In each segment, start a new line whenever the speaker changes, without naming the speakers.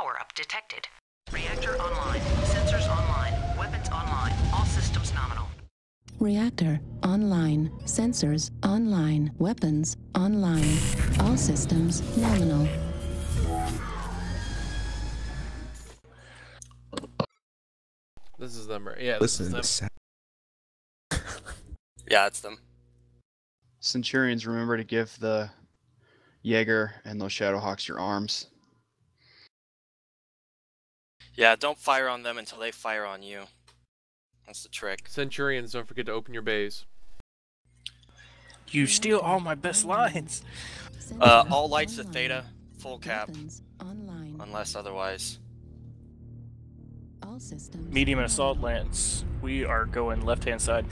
Power up detected. Reactor online. Sensors online. Weapons online. All systems nominal.
Reactor online. Sensors online. Weapons online. All systems nominal.
This is them, right? Yeah, this
Listen to
is them.
sound.
Yeah, it's them.
Centurions, remember to give the Jaeger and those Shadowhawks your arms.
Yeah, don't fire on them until they fire on you. That's the trick.
Centurions, don't forget to open your bays.
You steal all my best lines.
Uh, all lights to. Theta, full cap,
online.
unless otherwise.
Medium and assault lance. We are going left hand side.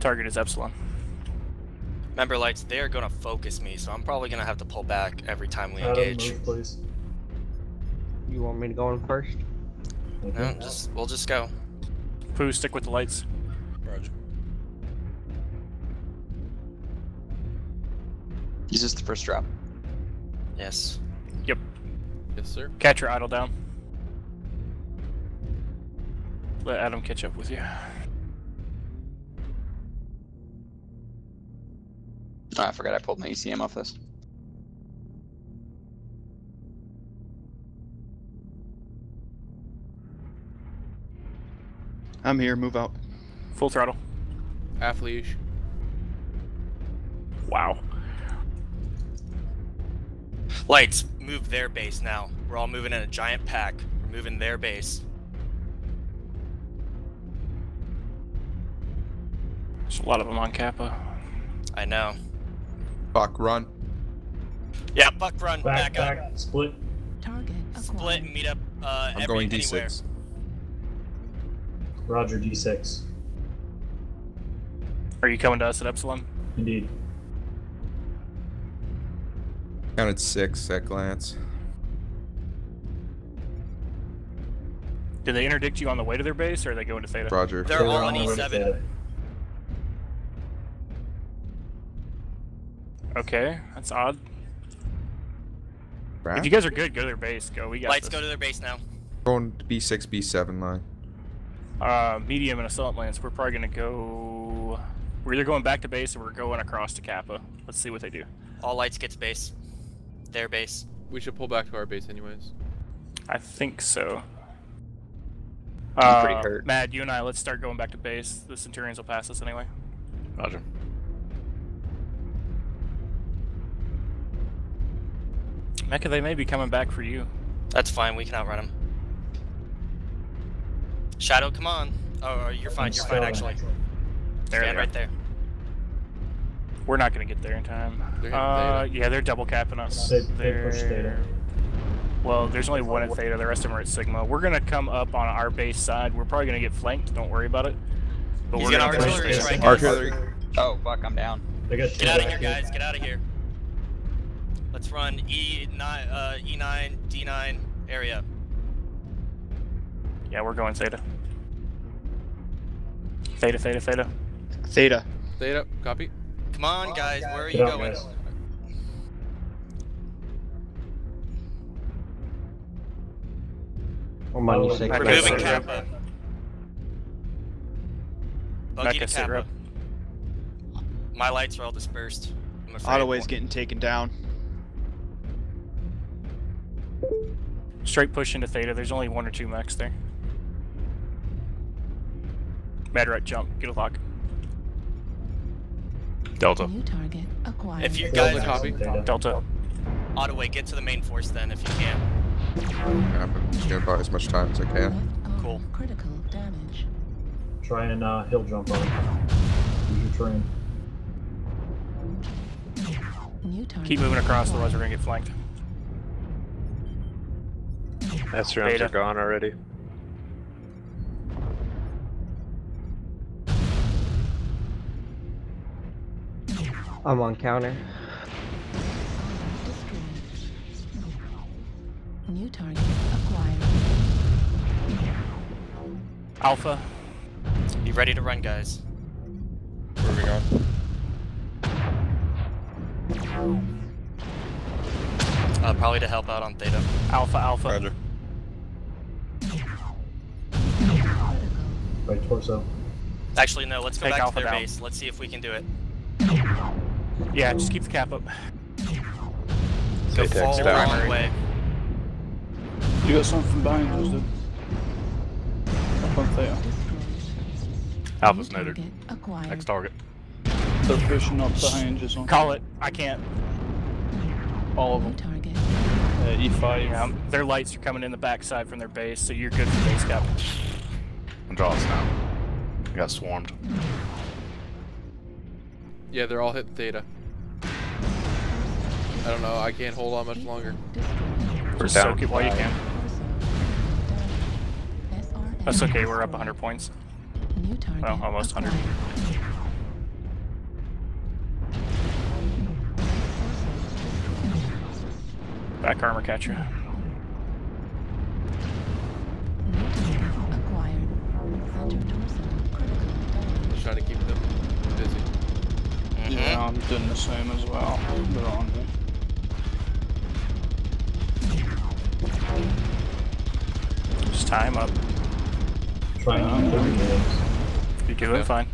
Target is Epsilon.
Member lights, they're gonna focus me, so I'm probably gonna have to pull back every time we
Adam,
engage.
move, please.
You want me to go in first?
Thank
No,
you.
just we'll just go.
Pooh, stick with the lights.
Roger.
Is this the first drop?
Yes.
Yep.
Yes, sir.
Catch your idle down. Let Adam catch up with you.
Oh, I forgot I pulled my ECM off this.
I'm here, move out.
Full throttle.
Affleash.
Wow.
Lights, move their base now. We're all moving in a giant pack. We're moving their base.
There's a lot of them on Kappa.
I know.
Fuck, run.
Yeah, buck run,
Back,
back,
back,
up.
split.
Target
Split and meet up uh,
I'm
every,
going
anywhere.
D6.
Roger, D6.
Are you coming to us at Epsilon?
Indeed.
Counted six at glance.
Did they interdict you on the way to their base, or are they going to Theta?
Roger.
They're
They're
all on
the way to
E7.
Theta.
Okay, that's odd.
Right.
If you guys are good, go to their base. Go. We got
Lights
this.
go to their base now.
Going to B6, B7 line.
Uh, medium and assault lance. We're probably gonna go. We're either going back to base or we're going across to Kappa. Let's see what they do.
All lights get to base. Their base.
We should pull back to our base anyways.
I think so.
I'm pretty
Uh,
hurt.
Mad, you and I, let's start going back to base. The Centurions will pass us anyway.
Roger.
Mecha, they may be coming back for you.
That's fine. We can outrun them. Shadow, come on. Oh, you're fine. You're fine, actually.
There they
Stand
are.
right there.
We're not gonna get there in time.
They're
Uh,
Theta.
yeah, they're double capping us.
They- they push Theta.
They're. Well, there's only one at Theta. The rest of them are at Sigma. We're gonna come up on our base side. We're probably gonna get flanked. Don't worry about it. But
He's
we're
got
gonna push
artillery
Theta.
strike.
Artillery.
Oh, fuck, I'm down.
They got
Get out of here, guys. Get out of here. Let's run E9, uh, E9, D9 area.
Yeah, we're going Theta. Theta, Theta, Theta.
Theta.
Theta, copy.
Come on, guys. Where are
Get
you going?
guys.
I'm
Oh,
you six.
Mecca,
We're moving Kappa.
rep.
Buggy to
Mecca, sit
Kappa.
rep.
My lights are all dispersed. I'm afraid.
Ottaway's getting taken down.
Straight push into Theta. There's only one or two mechs there. Mad right jump. Get a lock.
Delta.
New target acquired.
If you
Delta
guys,
copy.
Theta.
Delta.
Ottaway, get to the main force then if you can.
I'm just gonna buy as much time as I can.
Cool.
Critical damage.
Try and uh, hill jump on him. Use your train.
New target.
Keep moving across, otherwise we're gonna get flanked.
Astrons
Beta.
are gone already.
I'm on counter.
New target acquired.
Alpha.
Be ready to run, guys.
Moving on.
Uh, probably to help out on Theta.
Alpha, Alpha.
Roger.
Right torso.
Actually, no. Let's go
Take
back to their
down.
base. Let's see if we can do it.
Yeah, just keep the cap up.
Go
Stay
full
text
long way.
You got something behind us, dude. Up on there.
Alpha's neutered. Acquired.
Next target.
They're pushing up behind you. So.
Call it. I can't.
All of them.
target.
Uh, E5.
Yeah, their lights are coming in the backside from their base, so you're good for base cap.
And draw us now. We got swarmed.
Yeah, they're all hitting theta. I don't know. I can't hold on much longer.
We're
Just
down.
soak it while you can.
SRM.
That's okay, we're up 100 points. Well, almost 100. Back armor catcher.
I'm doing the same as well. They're on me.
Just tie him up.
Trying to kill.
You're doing
Yeah.
fine.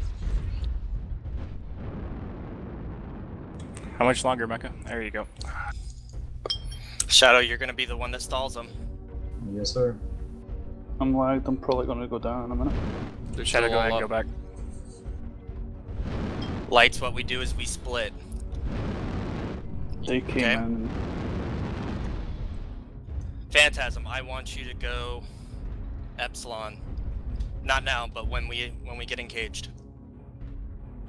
How much longer, Mecca? There you go.
Shadow, you're gonna be the one that stalls them.
Yes, sir.
I'm lagged. I'm probably gonna go down in a minute.
They're
Shadow, go ahead
all
and go back.
Lights, what we do is we split.
They came
Okay.
in.
Phantasm, I want you to go Epsilon. Not now, but when we when we get engaged.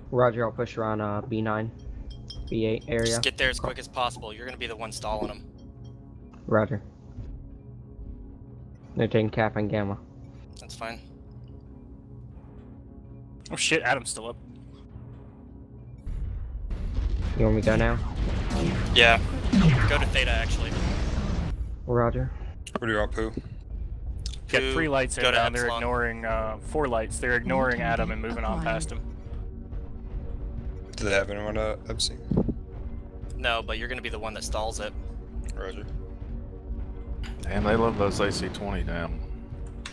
Roger, I'll push around uh, B9, B8 area.
Just get there as quick as possible. You're gonna be the one stalling them.
Roger. They're taking Cap and Gamma.
That's fine.
Oh shit, Adam's still up.
You want me to go now?
Yeah. Go to Theta actually.
Roger.
What do you want, Pooh?
Got
Two,
three lights
go
in
to
and they're ignoring, uh, four lights. They're ignoring Adam and moving on past him.
Do they have anyone at MC?
No, but you're gonna be the one that stalls it.
Roger.
Damn, they love those AC-20, damn.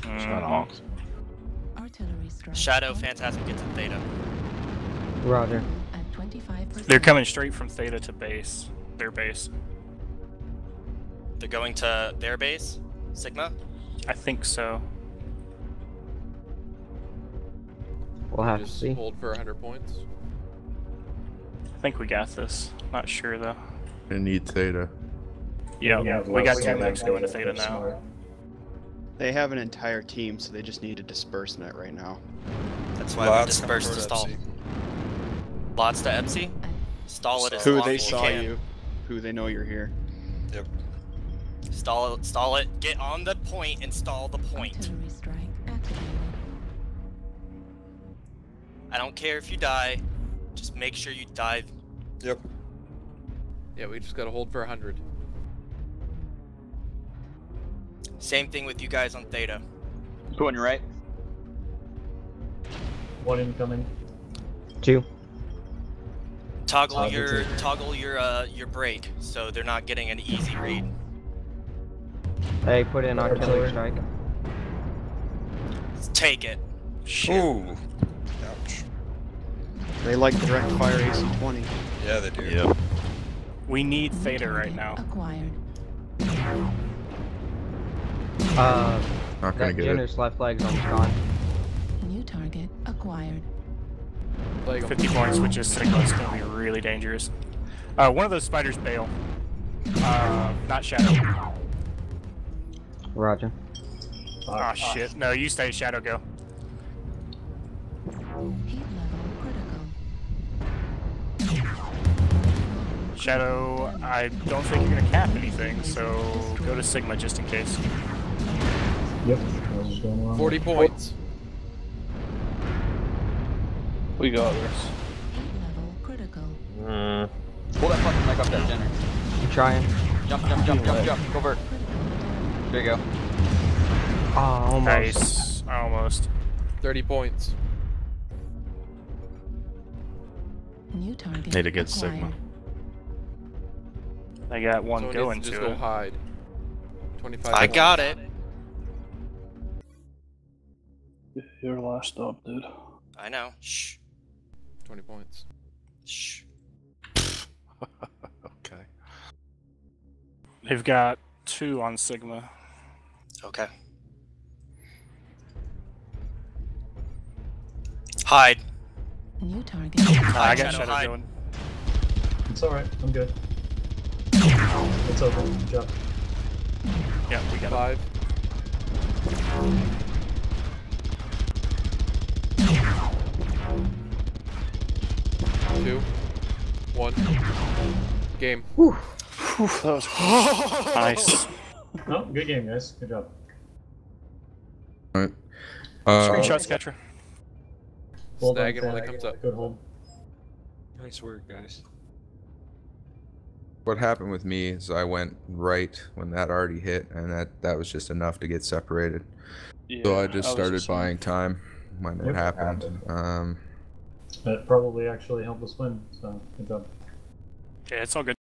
Mhm.
Shadowhawks.
Artillery strike.
Shadow, Phantasm, get to Theta.
Roger.
At 25%.
They're coming straight from Theta to base. Their base.
They're going to their base, Sigma.
I think so.
We'll have to see.
hold for 100 points.
I think we got this. Not sure though.
I need Theta.
Yeah,
Yeah,
we got two
than
mechs going to Theta now.
They have an entire team, so they just need to disperse net right now.
That's why we dispersed to stall. Lots to Epsi. Stall it as
Who
long
they
as
saw
you can.
you, who they know you're here.
Yep.
Stall it. Stall it. Get on the point and stall the point.
Artillery strike activated.
I don't care if you die. Just make sure you die.
Yep.
Yeah, we just gotta hold for 100.
Same thing with you guys on Theta.
Who on your right?
One incoming.
Two.
Toggle
Toggle
your toggle your uh your brake so they're not getting an easy read.
Hey, put in artillery strike.
Take it.
Ooh. Ouch.
They like direct fire AC-20.
Yeah, they do.
Yep.
We need
New
Theta right now.
Acquired.
Uh,
Not gonna
that
get it.
Jenner's left leg's almost gone.
New target acquired.
Leg 'em.
50 points, which is Sigma. It's going to be really dangerous. Uh, one of those spiders bail. Uh, not Shadow.
Roger.
Ah, shit. No, you stay, Shadow, go.
Heat level critical.
Shadow, I don't think you're going to cap anything, so go to Sigma just in case.
Yep. I was just going along.
40 points.
We got this.
Heat level critical.
Pull that fucking leg up there, Jenner.
I'm trying.
Jump, jump, jump, jump, jump. Go vert. There you go.
Oh, almost.
Nice. Almost.
30 points.
New target
Need to get
acquired.
Sigma.
I got one
Someone
going
needs to
to
just go
it.
hide. 25
I
points.
got it.
Your last stop, dude.
I know. Shh.
20 points.
Shh.
okay.
They've got two on Sigma.
Okay. Hide.
New target.
I got
Shadow,
Shadow
hide.
going.
It's alright, I'm good. It's over. Good job.
Yeah, we got it.
Two. One. Game.
That was nice.
No, good game, guys. Good job.
Alright. Uh,
Screenshot Sketcher.
Well done,
Snag it when it comes up.
Good hold.
Nice work, guys.
what happened with me is I went right when that already hit, and that that was just enough to get separated. so I just
was
started
the same.
buying time when it
Yep.
happened. Um,
That probably actually helped us win, so good job.
Yeah, it's all good.